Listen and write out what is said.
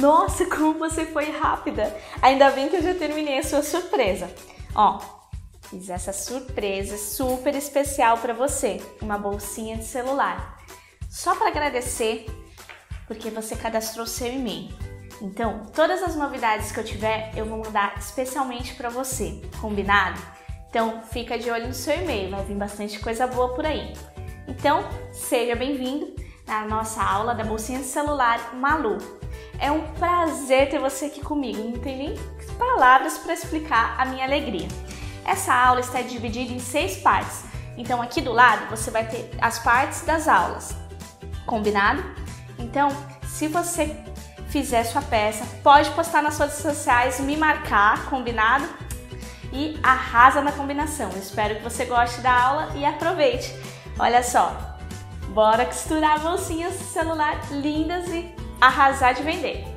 Nossa, como você foi rápida! Ainda bem que eu já terminei a sua surpresa. Ó, fiz essa surpresa super especial para você, uma bolsinha de celular. Só para agradecer porque você cadastrou seu e-mail. Então, todas as novidades que eu tiver, eu vou mandar especialmente para você, combinado? Então, fica de olho no seu e-mail, vai vir bastante coisa boa por aí. Então, seja bem-vindo na nossa aula da bolsinha de celular Malu. É um prazer ter você aqui comigo, não tem nem palavras para explicar a minha alegria. Essa aula está dividida em seis partes, então aqui do lado você vai ter as partes das aulas, combinado? Então, se você fizer sua peça, pode postar nas suas redes sociais, me marcar, combinado? E arrasa na combinação. espero que você goste da aula e aproveite. Olha só, bora costurar bolsinhas celular lindas e arrasar de vender.